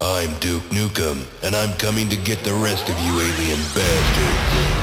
I'm Duke Nukem, and I'm coming to get the rest of you alien bastards.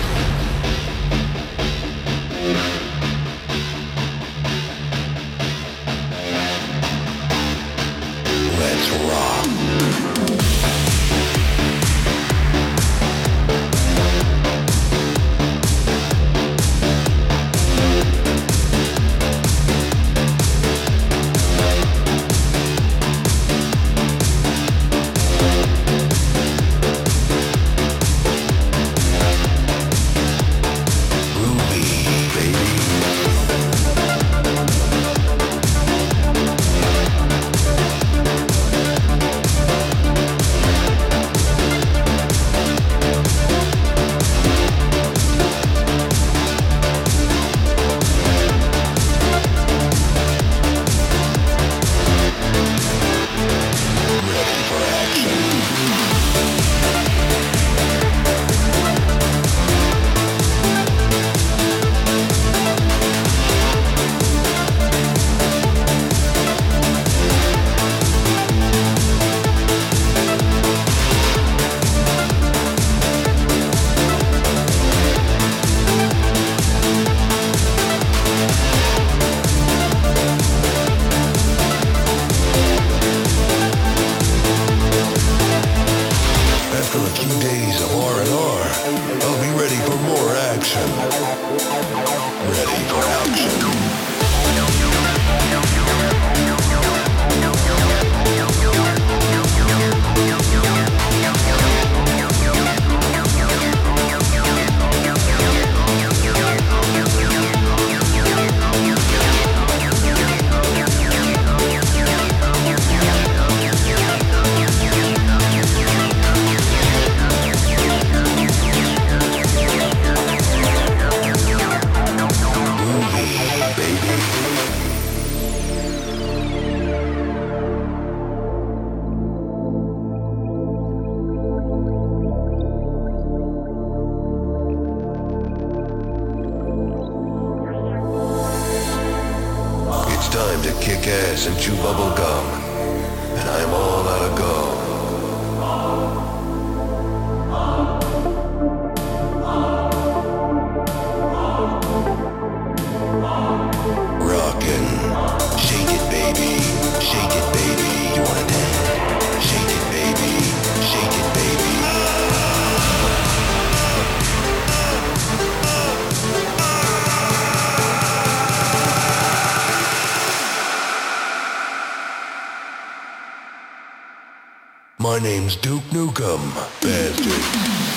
name's Duke Nukem. Bastard.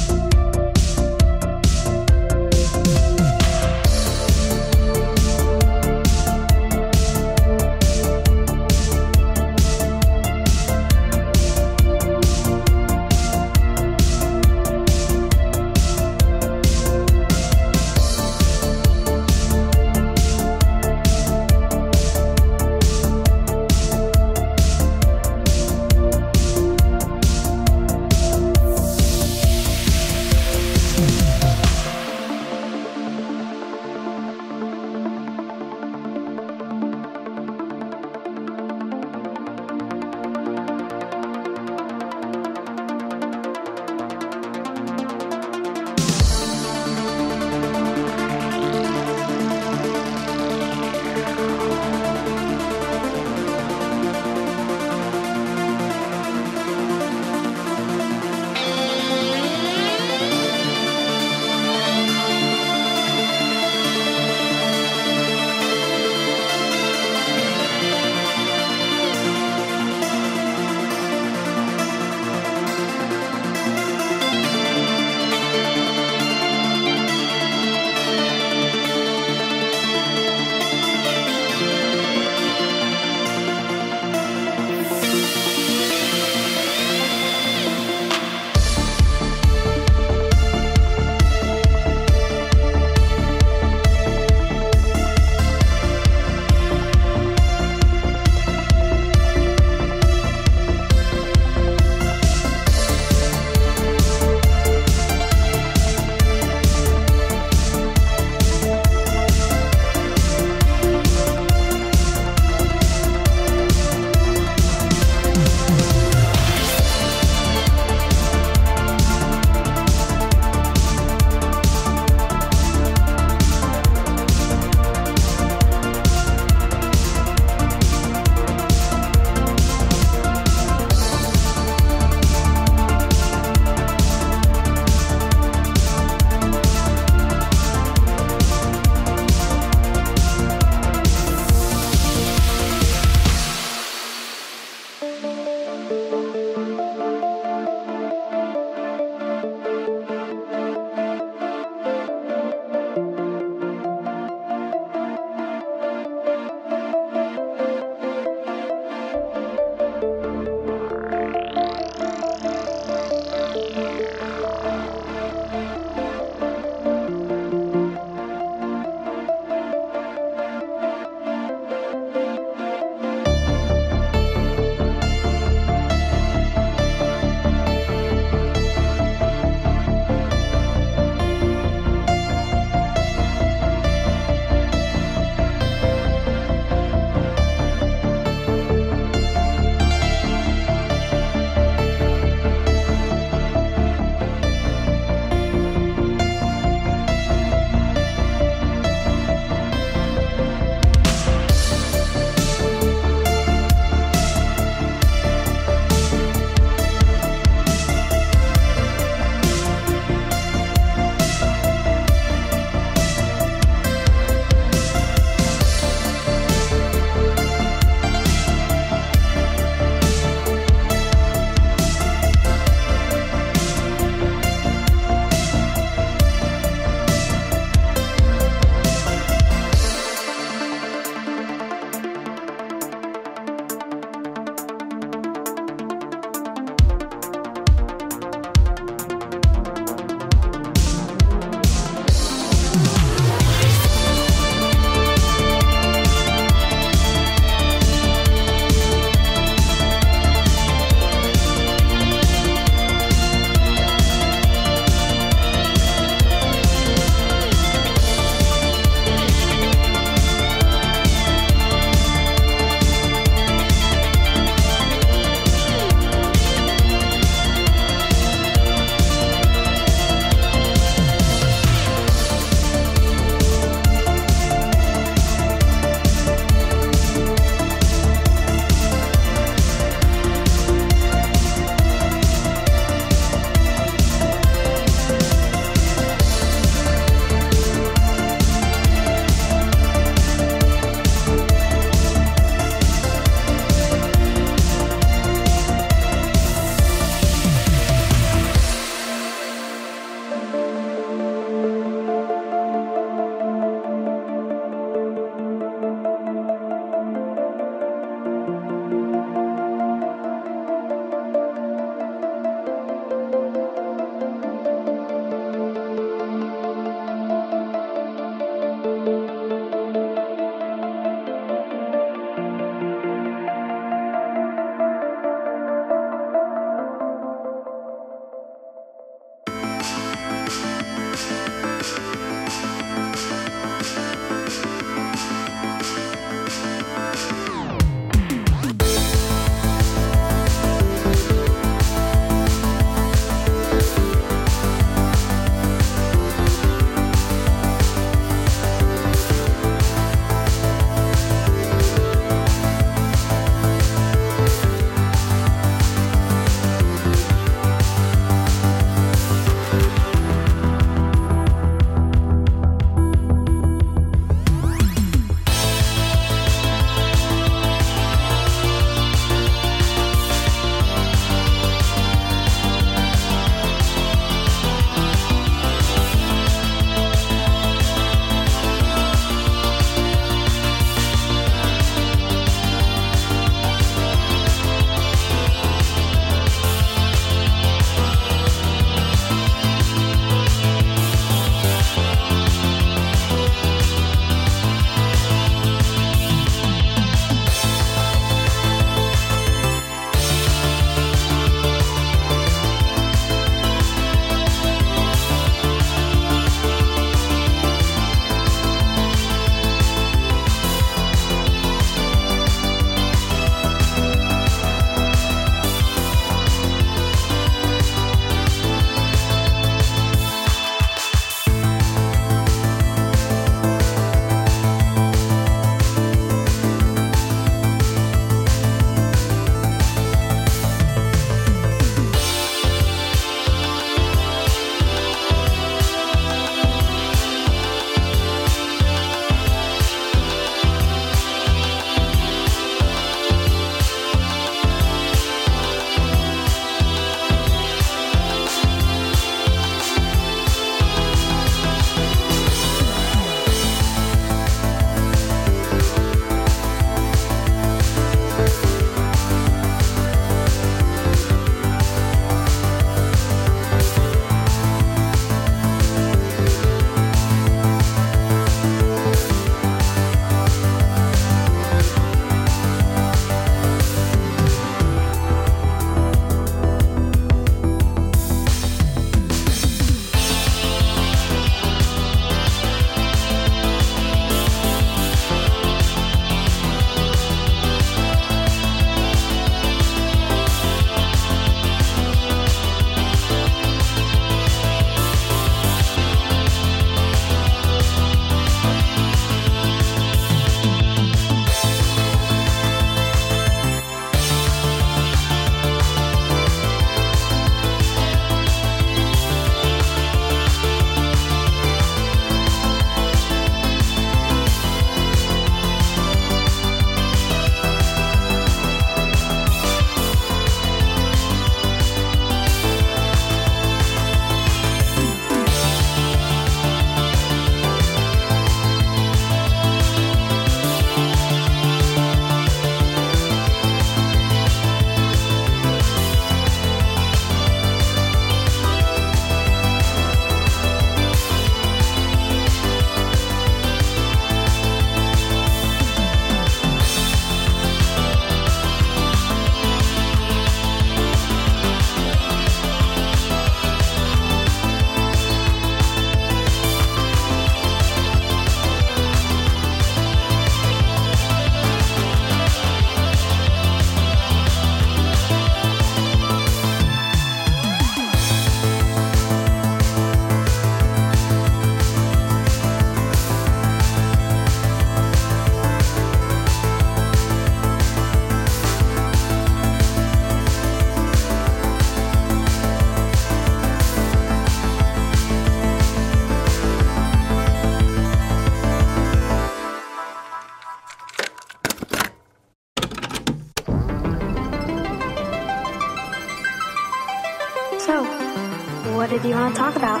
What do you want to talk about.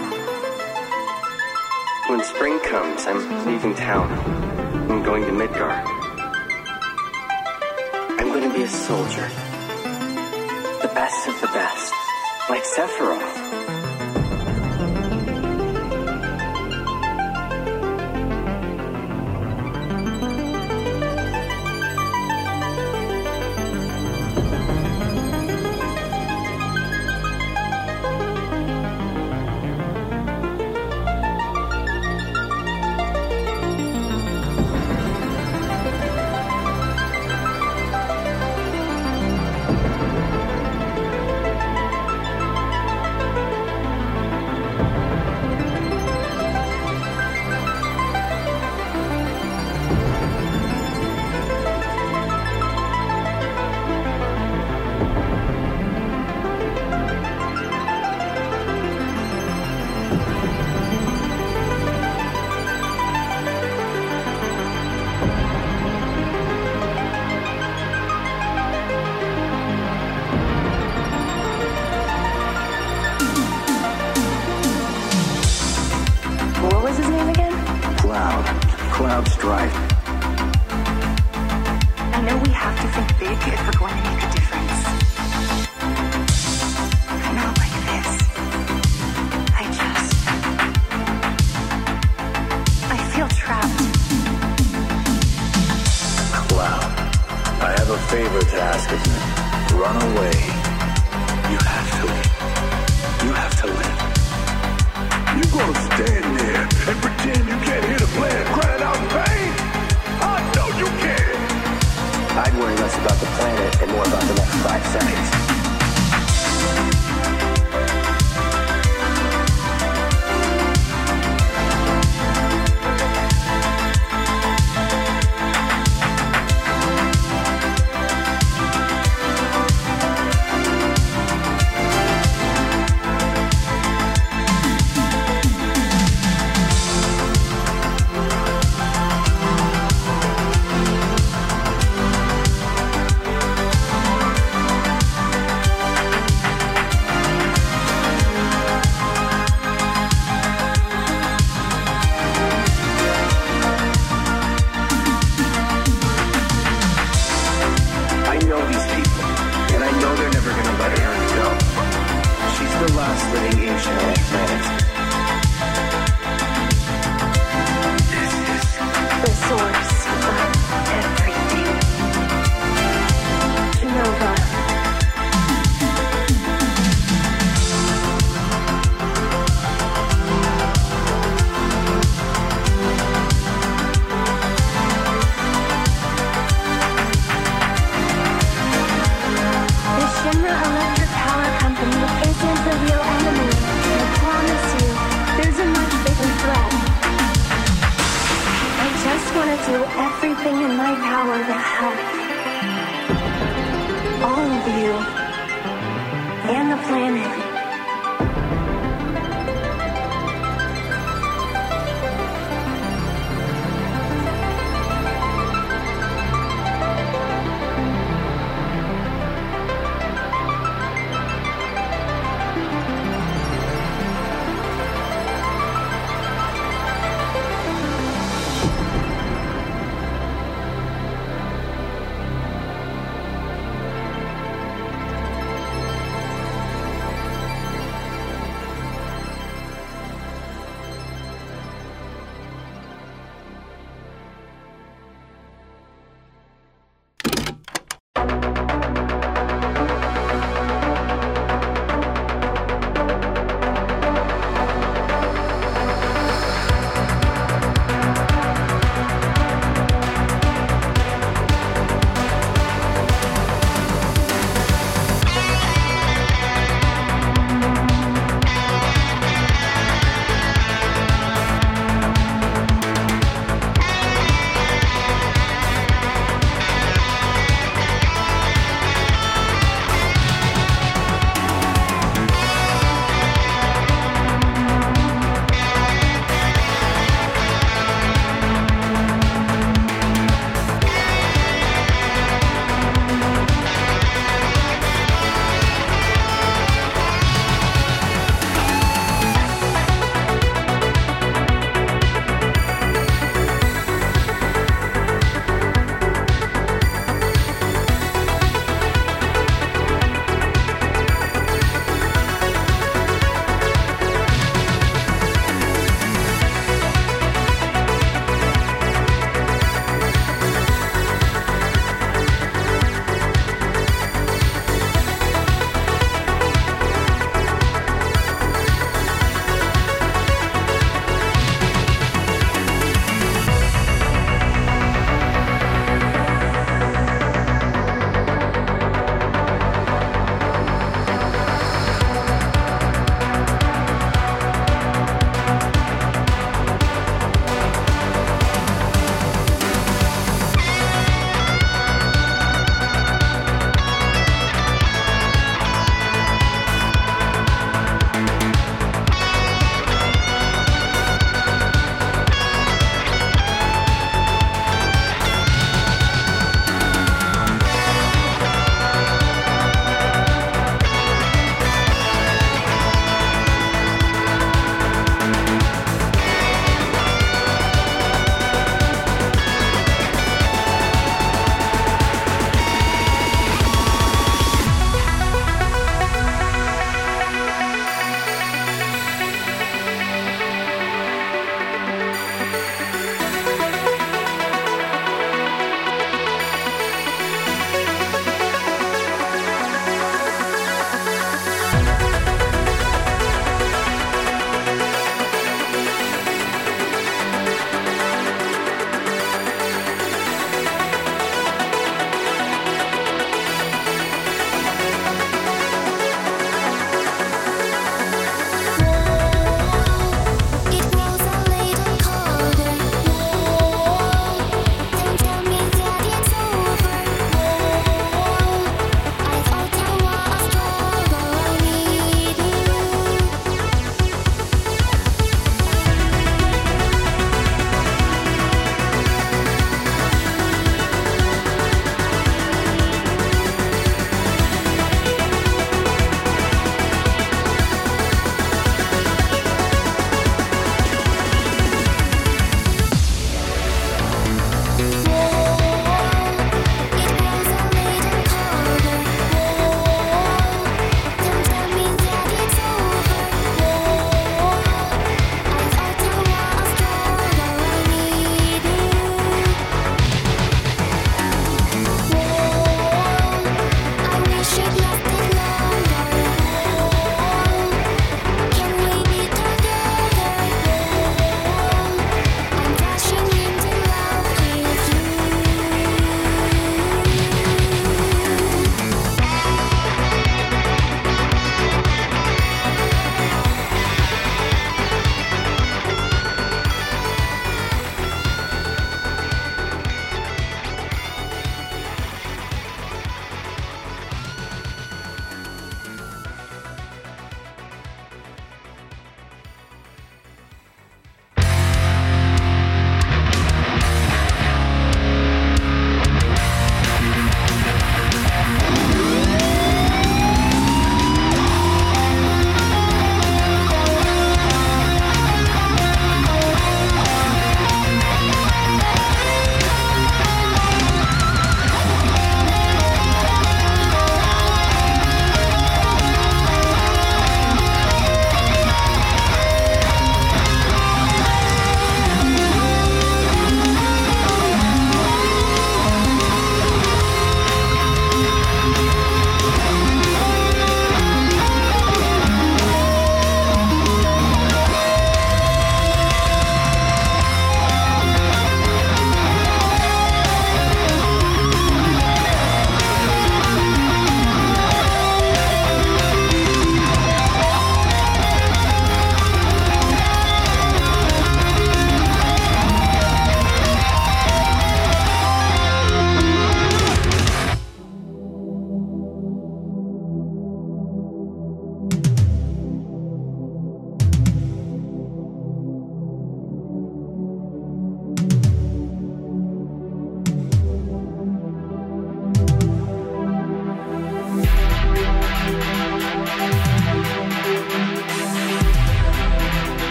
When spring comes, I'm leaving town. I'm going to Midgar. I'm going to be a soldier. The best of the best. Like Sephiroth.